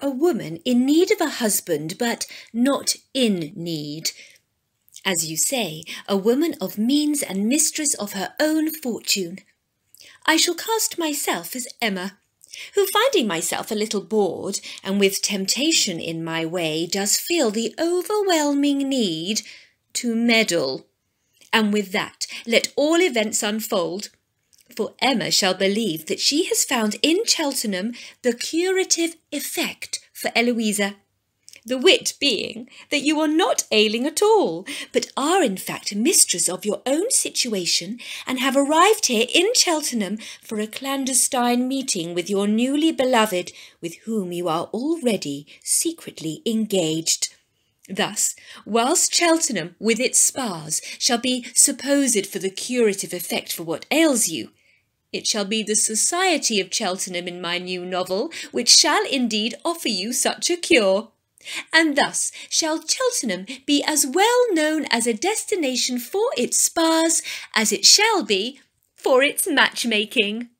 a woman in need of a husband, but not in need. As you say, a woman of means and mistress of her own fortune. I shall cast myself as Emma, who, finding myself a little bored, and with temptation in my way, does feel the overwhelming need to meddle. And with that, let all events unfold. For Emma shall believe that she has found in Cheltenham the curative effect for Eloisa the wit being that you are not ailing at all, but are in fact mistress of your own situation and have arrived here in Cheltenham for a clandestine meeting with your newly beloved, with whom you are already secretly engaged. Thus, whilst Cheltenham with its spas shall be supposed for the curative effect for what ails you, it shall be the society of Cheltenham in my new novel which shall indeed offer you such a cure and thus shall Cheltenham be as well known as a destination for its spas as it shall be for its matchmaking.